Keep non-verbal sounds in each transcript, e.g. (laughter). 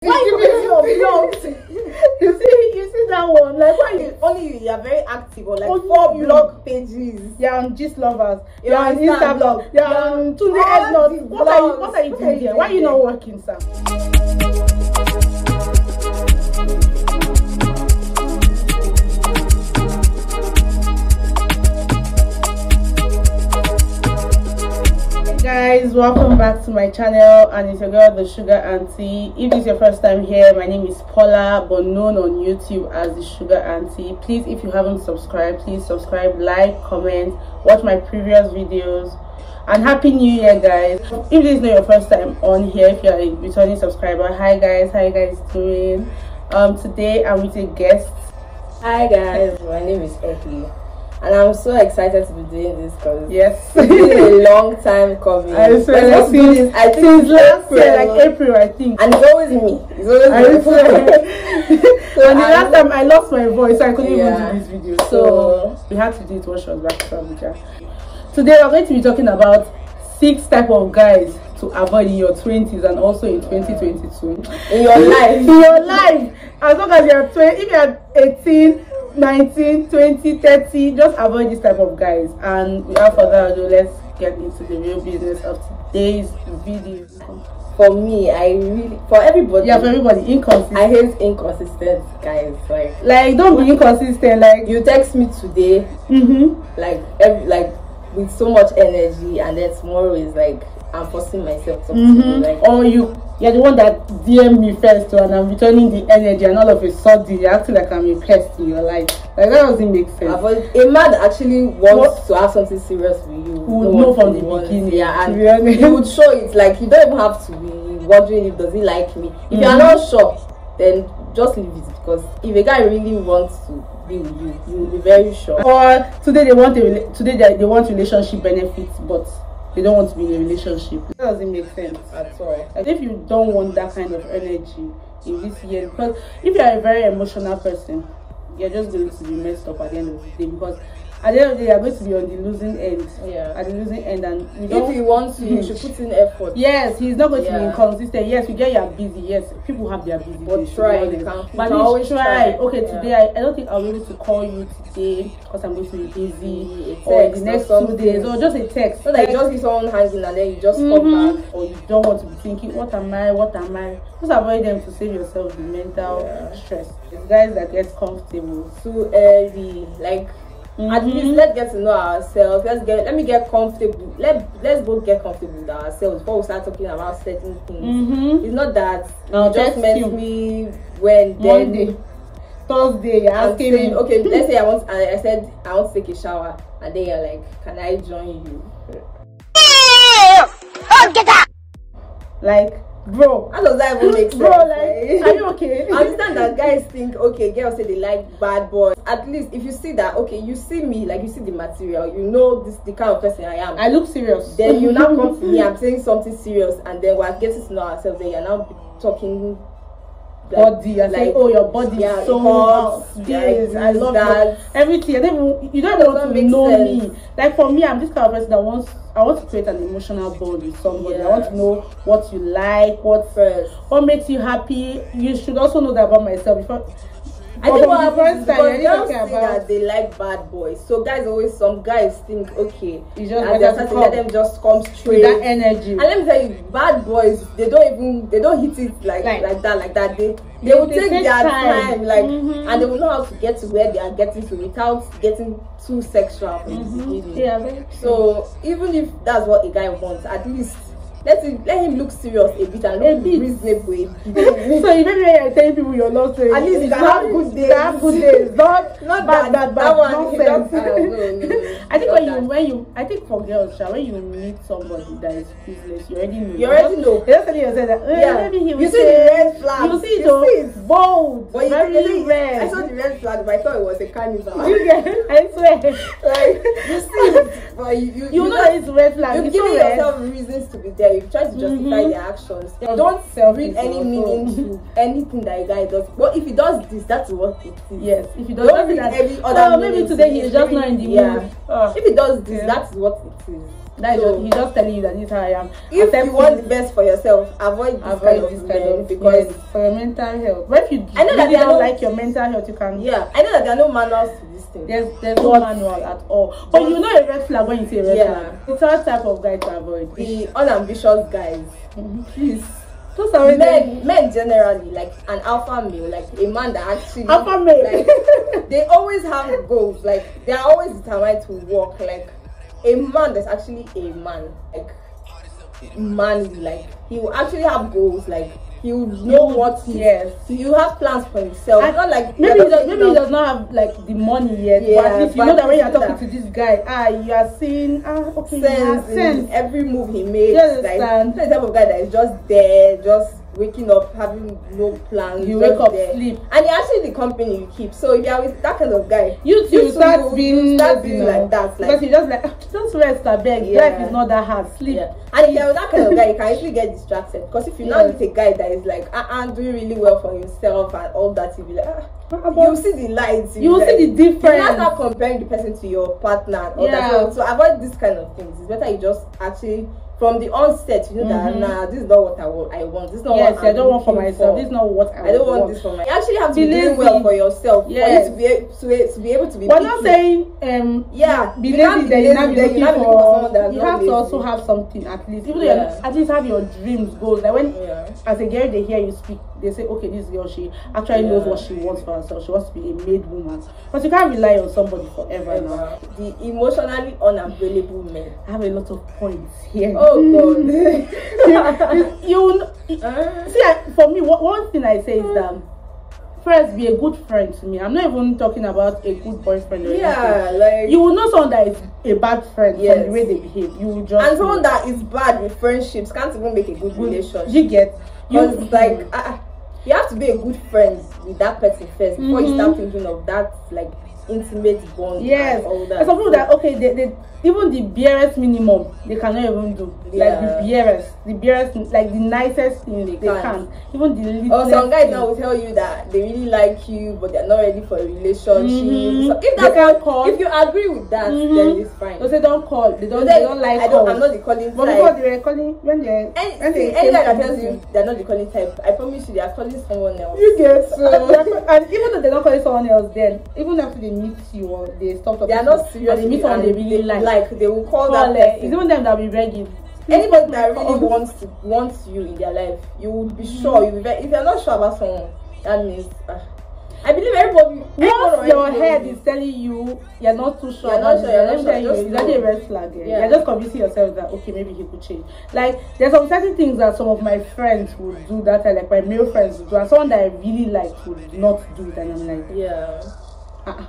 Why you give your blogs? you see, you see that one. Like why you Only you, are very active on like Only four you. blog pages. you're on Gist Lovers, you're, You're on Insta Insta blog, you're on Tunde Ednot. the What are you what are you What doing you there? Why are you not working, Sam? Guys welcome back to my channel and it's your girl the sugar auntie. If this is your first time here my name is paula but known on youtube as the sugar auntie. Please if you haven't subscribed please subscribe like comment watch my previous videos and happy new year guys. If this is not your first time on here if you're a returning subscriber hi guys how you guys doing? Um today i'm with a guest. Hi guys, my name is Oakley. And I'm so excited to be doing this because yes (laughs) it's been a long time coming. I swear, do since, this, I think since it's last year, like April, I think. And it's always me. It's always I me. swear. (laughs) So and the last time I lost my voice, I couldn't Yeah. even do this video. So, So- we had to do it when she was back to Abuja. Today we're going to be talking about six type of guys to avoid in your 20s and also in 2022. (laughs) in your life. in your life, as long as you're 20, if you're 18, 19, 20, 30, just avoid this type of guys. And without further ado, let's get into the real business of today's video. For me, I really for everybody Yeah, for everybody, inconsistent. I hate inconsistent guys. Like like don't be inconsistent like you text me today, mm-hmm. like every like with so much energy and then tomorrow is like I'm forcing myself to. Mm-hmm. Like or you you're the one that DM me first and I'm returning the energy and all of a sudden you're acting like I'm impressed in your life. Like that doesn't make sense. avoid a man actually wants to have something serious with you would know what from he the wants. beginning, Yeah, and he would show it. Like you don't even have to be wondering if does he like me. If you're Mhm. not sure, then just leave it because if a guy really wants to be you, you will be very sure. Or today they want a today they, they want relationship benefits but they don't want to be in a relationship. That doesn't make sense. At all. If you don't want that kind of energy in this year, because if you are a very emotional person, you're just going to be messed up at the end of the day. Because at the end of the day, you're going to be on the losing end. Yeah. At the losing end, and you. If he wants to, you should put in effort. Yes, he's not going to be Yeah. inconsistent. Yes, you get you're busy. Yes, people have their busy But days, try, you can- But always try. try. Okay, Yeah. today I, I don't think I'll be able to call you today because I'm going to be busy. A Or the text or next two days, or just a text. So that you just be someone hanging and then you just come Mhm. back. or you don't want to be thinking what am i what am i just avoid them to save yourself the mental Yeah. stress it's guys that get comfortable too early. Like at Mhm. least let's get to know ourselves. Let's get let me get comfortable. Let let's both get comfortable with ourselves before we start talking about certain things. mm-hmm. It's not that I'll you just text met you. me when then monday thursday you're I'm asking saying me okay. (laughs) let's say I want I, I said I want to take a shower and then you're like, can I join you? like bro How does that even make sense? bro like eh? are you okay (laughs) I understand that guys think okay, girls say they like bad boys. At least if you see that, okay, you see me like you see the material, you know this the kind of person I am. i look serious then you now come to me, (laughs) I'm saying something serious, and then we're getting to know ourselves. Then you're now talking body i say oh your body yeah, is so hot, yeah, i love that. everything I don't you don't want to know sense. me like for me i'm this kind of person that wants i want to create an emotional bond with somebody. I want to know what you like what first. what makes you happy. You should also know that about myself. Before I think what happens is because girls about- that they like bad boys. So guys always some guys think okay, It's just and they're to let them just come with straight. that energy And let me tell you, bad boys, they don't even they don't hit it like Like- like, that, like that. They they, They- will they take, take their time. time, like Mhm. and they will know how to get to where they are getting to without getting too sexual beginning. Mm-hmm. yeah very So even if that's what a guy wants, at least let him let him look serious a bit and A look (laughs) bit. reasonable so you when you're telling people you're not saying At least you can have good days. have good days (laughs) not Not bad bad bad you nonsense. ah. (laughs) I think when you when you I think for girls, sha, when you meet somebody that is business, you already know. You already know. You're just telling yourself that eh, Yeah. maybe he will You see say, the red flag. You see it You oh. see it. bold But very red I saw the red flag, but I thought it was a carnival. you get i swear like you see but you you, you know that it's red flag you give it's yourself reasons to be there. You try to justify Mhm. their actions. Don't Selfish read any meaning to anything that a guy does. But if he does this, that's what it is. yes if you Don't don't read that any other oh maybe today to he's just not in the yeah. mood oh. If he does this, Yeah. that's what it is. That So, just, he's just telling you that this is how I am. if you want the best for yourself, avoid this avoid kind of this kind of because yes, for your mental health. But if you I know that really are don't like your mental health, you can. yeah, I know that there are no manuals There's there's no manual at all. But you know a red flag when you see a red Yeah. flag. The third type of guy to avoid. The unambitious guys, Mhm. please. Those are already Men, men generally, like an alpha male, like a man that actually alpha male. like, (laughs) they always have goals like they are always determined to work like a man that's actually a man like manly like he will actually have goals like will know what yes. you have plans for himself And not like Maybe he, does, maybe he does not have like the money yet, but Yeah, at least you but know that when at least talking to this guy, ah, you are seeing ah, okay, sense, you sense. every move he makes You like the type of guy that is just there just waking up having no plans You wake up, there. sleep. and you're actually the company you keep so if you're with that kind of guy You too You start being you start being now. like that, like- because you just like "Ah, just rest a beg. Yeah. Life is not that hard. Sleep. Yeah. And if you're with that kind of guy, you can easily get distracted. Because if you now Yes. meet a guy that is like, uh uh doing really well for himself and all that, you'll be like, ah, How about- you see the lights. you will like, see the difference. You difference. start comparing the person to your partner all Yeah. that. So, avoid this kind of things. It's better you just actually, from the onset, you know Mhm. that, nah, this is not what I want. I want. This is not Yes, what I I'm don't want for myself. This is not what I, I don't want want this for myself You actually have to Be be doing well for yourself Yes. for you to be able to, to be able to be. We're not saying um Yeah, be lazy be then you lazy, not looking you for, for you have to also have something at least even Yeah. you're, at least have your dreams goals like when Yeah. as a girl they hear you speak they say okay this girl she actually knows what she wants for herself she wants to be a made woman but you can't rely on somebody forever now The emotionally unavailable men. I have a lot of points here Oh God. (laughs) you Uh, see I, for me one, thing i say is that first be a good friend to me i'm not even talking about a good boyfriend or anything. yeah, like you will know someone that is a bad friend Yes. from the way they behave you will just and someone know. that is bad with friendships can't even make a good Good- relationship. you get you like uh, you have to be a good friend with that person first before you Mhm. start thinking of that like intimate bond. yes and all that. and some people that okay they, they even the barest minimum they cannot even do like the barest the barest like the nicest thing they, They can can't. even the littlest Or some guys now will tell you that they really like you, but they're not ready for a relationship. Mhm. So if They can't what, call. if you agree with that, Mhm. then it's fine. they say don't call they don't But they then don't like I don't. I'm calls. not the calling but type. before they were calling when they Any, when they any guy that tells you they're not the calling type, I promise you they are calling someone else. You get (laughs) so and even though they're not calling someone else then even after they meet you or they stop talking They are not serious. they meet someone they really like Like they will call, call that person. it's even them that will be begging Anybody that really wants to wants you in their life, you will be sure. You be if you're not sure about someone, that means. Uh, I believe everybody. once already your head is telling you you're not too sure You're not sure, you're not sure, tell you, just it's actually a red flag eh. Yeah. you're just convincing yourself that okay maybe he could change like there's some certain things that some of my friends would do that like my male friends would do and someone that I really like would not do it and I'm like Yeah. uh-uh.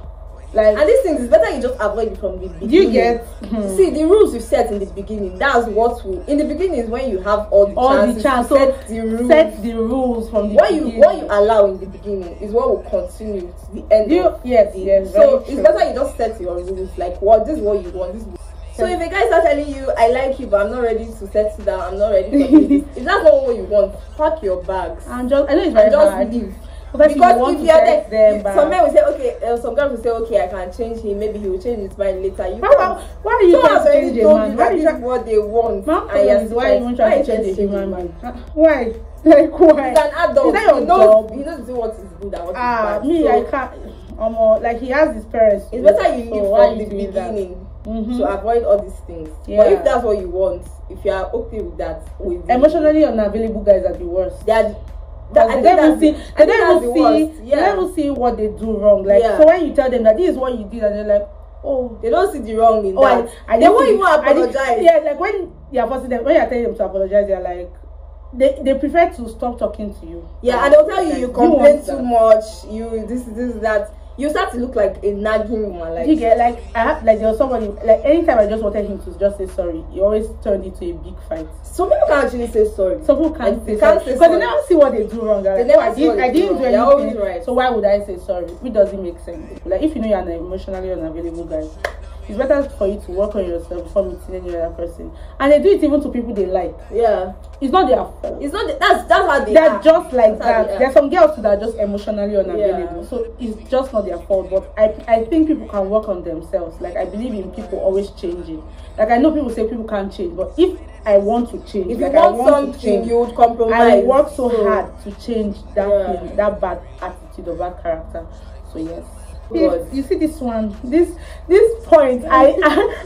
Like And these things, it's better you just avoid it from the beginning. you get hmm. See the rules you set in the beginning. That's what will. In the beginning is when you have all the all chances the chance so set the rules. set the rules from the what you what you allow in the beginning is what will continue to the end. You- of yes, the- yes, So it's true. better you just set your rules. Like what this is what you want. This. Is so if a guy starts telling you, "I like you, but I'm not ready to settle down. I'm not ready for this," (laughs) if that's not what you want, pack your bags and just I know it's very and just hard leave. Because, you Because if you're text there, them you- some men will say, "Okay," uh, some girls will say, "Okay, I can change him. Maybe he will change his mind later." You about why are you trying to change a man? you Why that are you is what they want. My problem is why you even trying to why change a you human man? Uh, Why? (laughs) Like why? He's an adult. Is that your he knows. job? He knows what is good and what is Ah, bad. me, so I can't. Um, like he has his parents. It's better you leave why from you the that? beginning Mhm. to avoid all these things. Yeah. But if that's what you want, if you are okay with that, with the- Emotionally unavailable guys are the worst. they are. That, I they don't see. I They don't see. They Yeah. don't even see what they do wrong. Like Yeah. so, when you tell them that this is what you did, and they're like, oh. They don't see the wrong in Oh, I, that. I they need won't even I apologize. yeah, like when you're forcing them, when you're telling them to apologize, they're like, they, they prefer to stop talking to you. Yeah, and they'll tell you you complain too much. You this this that. You start to look like a nagging woman. Like you get like I have like there was somebody like anytime I just wanted him to just say sorry, he always turned into a big fight. some people can't actually say sorry. Some people can't Like, say can't sorry say because they never see what they do wrong. They're They never I see didn't, I didn't do wrong. They're always anything. right. So why would I say sorry? It doesn't make sense. Like if you know you're an emotionally unavailable guy, it's better for you to work on yourself before meeting any other person. And they do it even to people they like. Yeah, It's not their fault. it's not. That's that's how they they're are. just like That's that. There's some girls too that are just emotionally unavailable. Yeah. So it's just not their fault. But I I think people can work on themselves. Like I believe in people always changing. Like I know people say people can't change, but if I want to change, If you like I want, want to something, change, you would compromise. I work so hard to change that Yeah. thing, that bad attitude or bad character. So yes. If- you see this one, this this point, (laughs) I,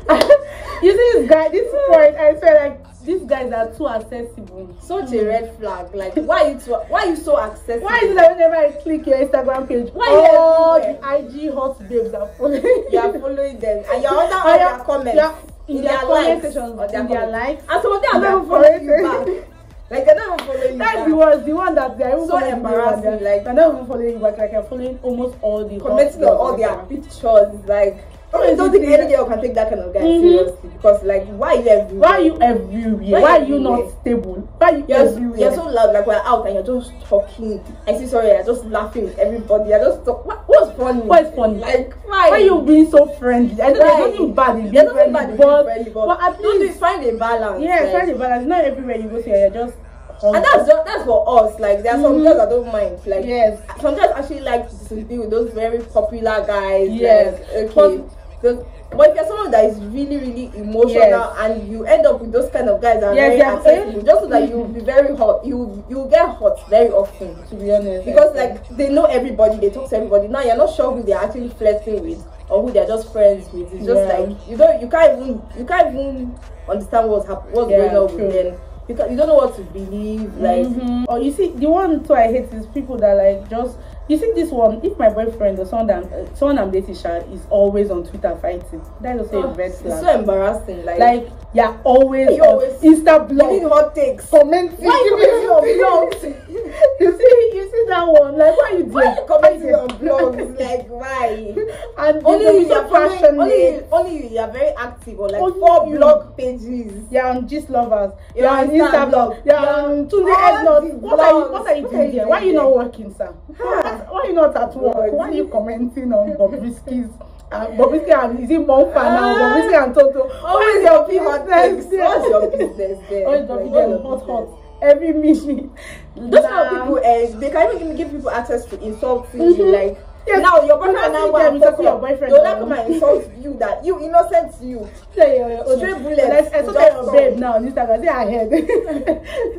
I, you see this guy, this point, I feel like these guys are too accessible. Such a red flag. Like, why you so, why you so accessible? Why is it that whenever I click your Instagram page, Why all the? IG hot babes are following you are (laughs) following them and you're under all Oh, their comments. Yeah. In their comment likes sections, or their in their comments. likes. And some of them are not following you back. Like they're not even following you That's the worst, the one that they're even So embarrassing, like- they're not even following you back, like you're following almost all the commenting on all their pictures. Like, I don't think any girl can take that kind of guy Mhm. seriously because, like, why are you everywhere? Why are you everywhere? Why Why, are you not stable? Why are you You're, everywhere? you're so loud, like we're out and you're just talking. I see, sorry, you're just laughing with everybody. You're just talk. What, what's funny? What is funny? Like, why? Why are you being so friendly? I know Why? there's nothing bad in being friendly, bad but, friendly, but, but at don't least find a balance. yeah, like- find a balance. Not everywhere you go to, you're just And that's just, that's for us. Like there are some Mhm. girls that don't mind. Like Yes. some girls actually like to be with those very popular guys. Yes. Like, okay. Those- but if you're someone that is really, really emotional Yes. and you end up with those kind of guys that are Yes, very accessible, just so that you'll be very hot, you you get hot very often. to be honest. Because like they know everybody, they talk to everybody. Now you're not sure who they're actually flirting with or who they're just friends with. It's just Yeah. like you don't you can't even you can't even understand what's happening what's Yeah, going on true. with them. You, you don't know what to believe. Like Mhm. Or you see, the one too I hate is people that like just. You see this one. If my boyfriend or someone that uh, someone I'm dating Sha, is always on Twitter fighting, that is also Oh, a red flag it's so embarrassing. Like, like you're always You on always Insta giving blog hot takes. commenting. Why you giving your on blogs? you see, you see that one. Like why you you commenting on blogs? (laughs) Like why? and only you are passionate. only you, only you, you are very active on like Only four you. blog pages. You're on Gist Lovers. You're You're, on on Insta blog. You're You're on Tunde Ednot. What are you? What are you are doing you there? Why are you not working, sir? Why are you not at work? Why are you commenting on Bobrisky's? (laughs) Uh, Bobrisky and is it Mompha now? Ah. Bobrisky and Toto. Always your hot business there? What's your business there? Always Like, dropping what's your hot, business? hot. Every minute. Those kind of people, uh, they can even give people access to insulting you. Mhm. Like Yes. now, your You boyfriend now want to your boyfriend now. not come and insult you that you innocent you. Say your, bullets Let's, I just your babe now on Instagram. Say ahead.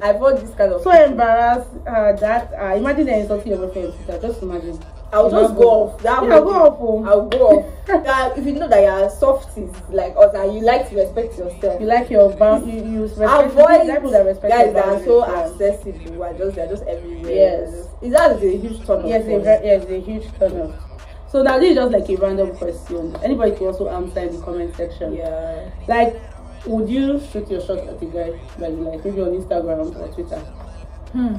I've heard (laughs) this kind of. so embarrassed uh, that uh, imagine they insulting your boyfriend on Twitter. Just imagine. I'll just go off. That Yeah, whole go off. oh. I'll go off. That if you know that you're softies like us and you like to respect yourself. You like your bound. You, you respect Avoid people that respect guys that are so yeah. accessible and just they're just everywhere. Yes. Is that a huge turn off? Yes, a very, yes, a huge turn off. So now this is just like a random question. Anybody can also answer in the comment section. Yeah. Like, would you shoot your shot at a guy that you like, maybe on Instagram or Twitter? Hmm.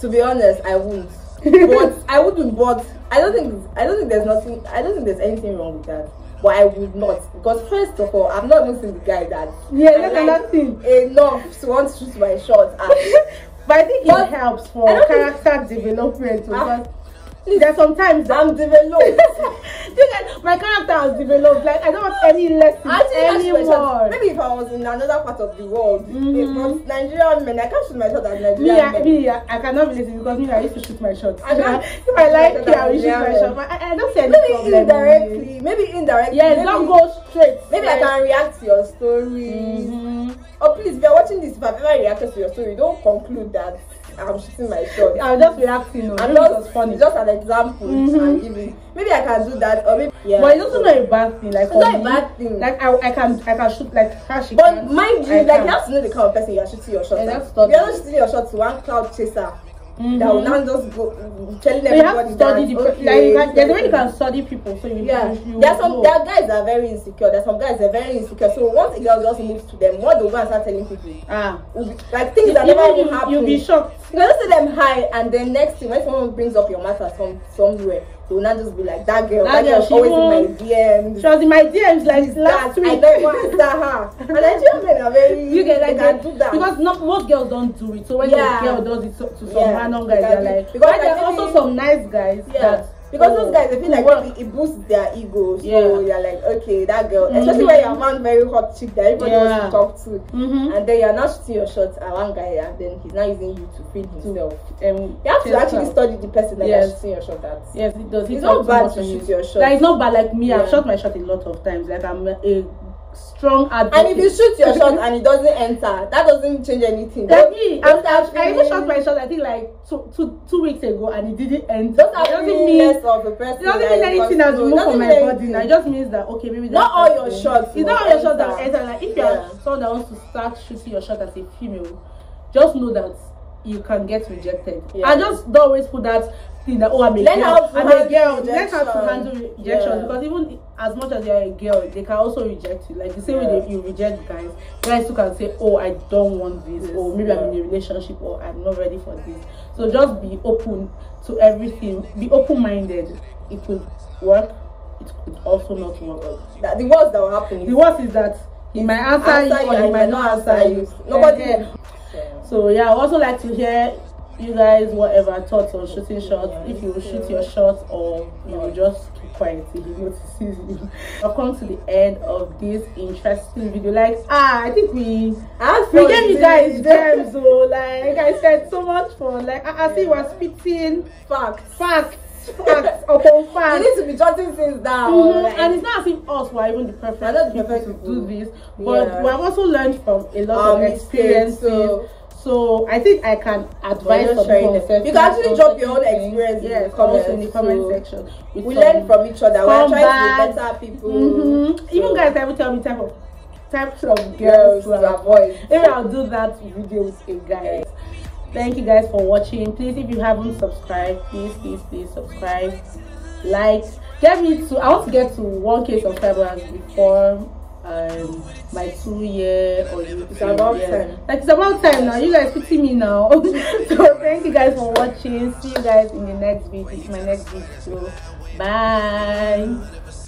To be honest, I wouldn't. But I wouldn't. But I don't think I don't think there's nothing. I don't think there's anything wrong with that. But I would not because first of all, I'm not seeing the guy that Yeah, that's like another thing. enough to want to shoot my shot at. (laughs) But I think But it helps for think- character development. Ah. Because there's sometimes I'm developed. (laughs) Get- my character has developed. Like I don't want any lessons I think I shoot my shot. anymore. Maybe if I was in another part of the world, Mhm. but Nigerian men, I can't shoot my shot Me, Nigerian I, men. me, I, I cannot relate it because me, I used to shoot my shots. I can't (laughs) if I like you, I will shoot my shot. But I, I don't see any Maybe problem. indirectly, maybe indirectly. Yes, maybe, don't go straight. Maybe I can react to your story. Mhm. Oh please, if you're watching this, if I've ever reacted to your story, don't conclude that I'm shooting my shot. I'm just reacting. No, I'm it just funny. Just an example Mhm. Maybe I can do that, or maybe yeah. But it's also not a bad thing. Like It's not a me, bad thing. Like I, I can, I can shoot like how But can. mind you, I like can. you have to know the kind of person you are shooting your shot Yeah, you're not shooting your shot to one cloud chaser Mhm. that will now just go telling So you have everybody to study the. that, per- okay, like you can, there's a way you can study people. So you, Yeah, you, are some know. there are guys that are very insecure. There are some guys that are very insecure. So once a girl just moves to them, what they'll go and start telling people ah. like things that never you, happen. you'll be shocked. You can just see them high, and then next thing when someone brings up your matter some somewhere, they will not just be like that girl. That That, girl, she always won't- in my DMs. She was in my DMs like last week. I don't want to answer her. And Nigerian men are very. (laughs) you get like can that do that. because not most girls don't do it. So when Yeah. the girl does it to, to some Yeah, random guys, they're like. because But there are also some nice guys Yeah. that because oh, those guys, they feel like it boosts their ego. So Yeah. you're like, okay, that girl, Mhm. especially when you're a man, very hot chick that everybody Yeah. wants to talk to. Mhm. And then you're not shooting your shots at one guy, and then he's not using you to feed himself. Um, You have to actually out. study the person that Yes. you're shooting your shot at. Yes, it does. He It's not bad to shoot it. your shot. Like it's not bad. Like me, I've shot my shot a lot of times. Like I'm a strong advocate. And if you shoot your (laughs) shot and it doesn't enter, that doesn't change anything. like Don't- me, I've, start I even shot my shot. I think like two, two, two weeks ago, and it didn't enter. Don't It doesn't mean of a person. it doesn't mean anything control. removed from my body. Now it just means that okay, maybe Not all your shots It's not all your shots that enter. enter. Like if Yeah. you're someone that wants to start shooting your shot as a female, just know that you can get rejected. Yeah. And just don't always put that thing that oh I'm a Learn girl. I'm a girl. How to handle rejection Yeah. because even as much as you're a girl, they can also reject you. Like the same way Yeah. you reject guys, guys who can say, "Oh, I don't want this," Yes, or maybe I'm in a relationship, or I'm not ready for this. So just be open to everything. Be open-minded. It could work. It could also not work. That- The worst that will happen The worst is that he might answer, answer you or he might not answer you. Nobody. So yeah, I also like to hear you guys whatever thoughts on shooting shots. If you will shoot your shot or you will just keep quiet if he notices you. (laughs) I've come to the end of this interesting video. Like ah, I think we I we gave you guys gems. So like I said, so much fun. Like I, I see you are spitting facts. facts, (laughs) facts upon You facts. need to be jotting things down. Mhm. like- And it's not as if us were even the We're the people to do this, but Yeah. we have also learned from a lot Our of experiences. so- So I think I can advise some people. the- on certain- You can actually drop your own experience in Yes, the comments, in the comment section. we learn from each other. We're trying to be better people. Mhm. So, Even guys ever tell me type of types of girls to avoid. Maybe I'll do that video with a guy. Thank you guys for watching. Please, if you haven't subscribed, please, please, please subscribe, like, get me to. I want to get to 1k subscribers before um my two year or It's about time. Like it's about time now. You guys pity me now. (laughs) so thank you guys for watching. See you guys in the next video. It's my next video. Bye.